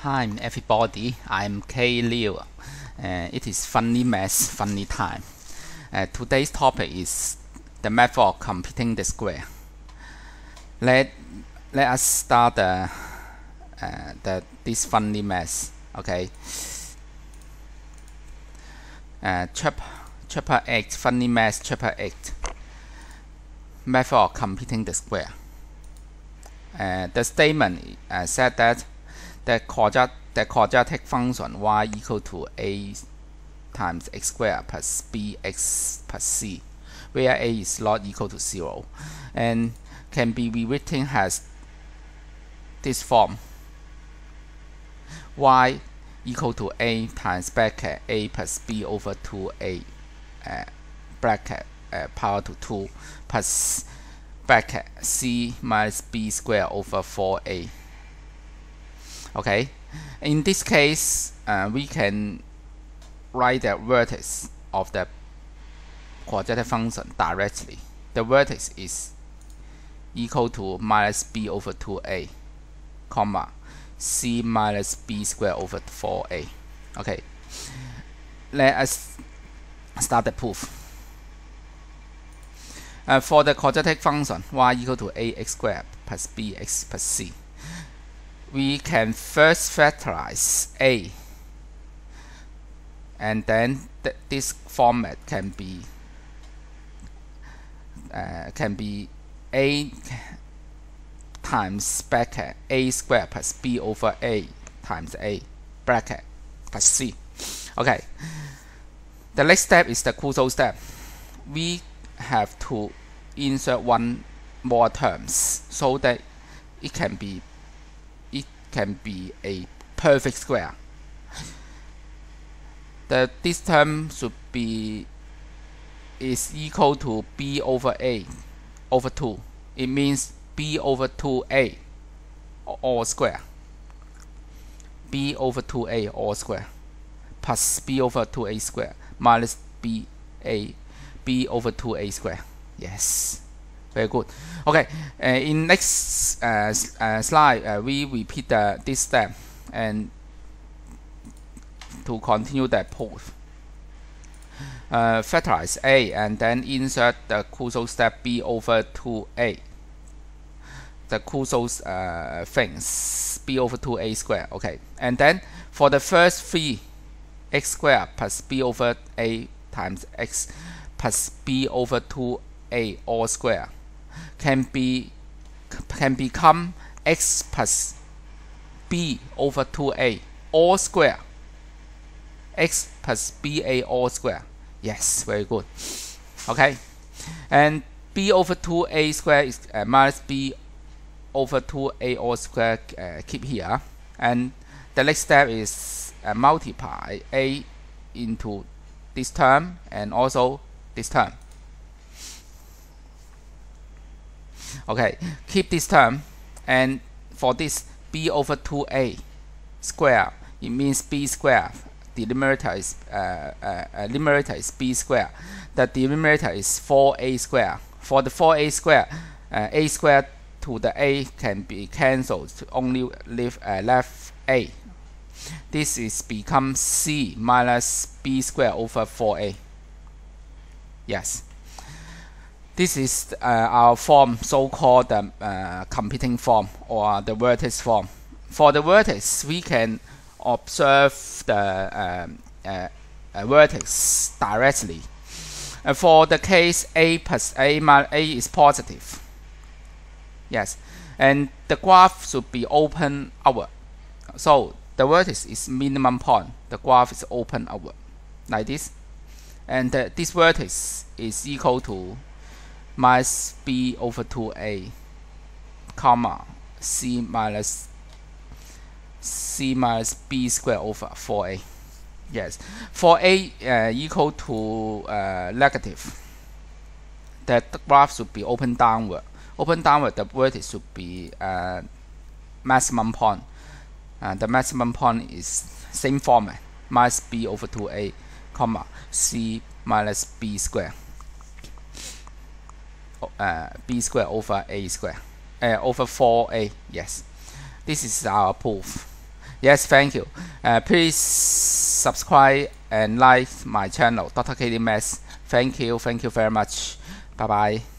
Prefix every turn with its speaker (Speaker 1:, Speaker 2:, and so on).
Speaker 1: Hi everybody, I'm K Liu. Uh, it is funny math, funny time. Uh, today's topic is the method of completing the square. Let let us start the, uh, the this funny math. Okay. Uh, chapter chapter eight, funny math, chapter eight. Method of completing the square. Uh, the statement uh, said that the quadratic, the quadratic function y equal to a times x squared plus bx plus c, where a is not equal to 0, and can be rewritten as this form. y equal to a times bracket a plus b over 2a uh, bracket uh, power to 2 plus bracket c minus b squared over 4a okay? In this case uh, we can write the vertex of the quadratic function directly. The vertex is equal to minus b over 2a comma c minus b squared over 4a okay? Let us start the proof. Uh, for the quadratic function y equal to ax squared plus bx plus c we can first factorize a and then th this format can be uh, can be a times bracket a squared plus b over a times a bracket plus c. Okay. The next step is the crucial step. We have to insert one more terms so that it can be can be a perfect square. The this term should be is equal to b over a over 2. It means b over 2a all square. b over 2a all square plus b over 2a square minus b a b over 2a square. Yes very good. Okay uh, in next uh, uh, slide uh, we repeat the, this step and to continue that proof uh, factorize a and then insert the crucial step b over 2a the crucial uh, things b over 2a square okay. And then for the first three x squared plus b over a times x plus b over 2a all square can be can become x plus b over 2a all square. x plus ba all square. Yes very good. Okay? And b over 2a square is uh, minus b over 2a all square uh, keep here. And the next step is uh, multiply a into this term and also this term okay keep this term and for this b over 2a square it means b square. The numerator is uh, uh, uh, numerator is b square. The denominator is 4a square. For the 4a square uh, a square to the a can be cancelled to only leave uh, left a. This is become c minus b square over 4a yes this is uh, our form, so-called the uh, computing form or the vertex form. For the vertex, we can observe the um, uh, vertex directly. for the case A plus A minus A is positive. Yes, and the graph should be open outward. So the vertex is minimum point. The graph is open outward, like this, and uh, this vertex is equal to minus b over 2a comma c minus c minus b squared over 4a yes. For a uh, equal to uh, negative. The graph should be open downward. Open downward the vertex should be uh, maximum point. Uh, the maximum point is same format. Minus b over 2a comma c minus b squared uh, b square over a square uh, over 4a yes this is our proof Yes, thank you. Uh, please subscribe and like my channel, Dr. KD Maths. Thank you. Thank you very much. Bye bye.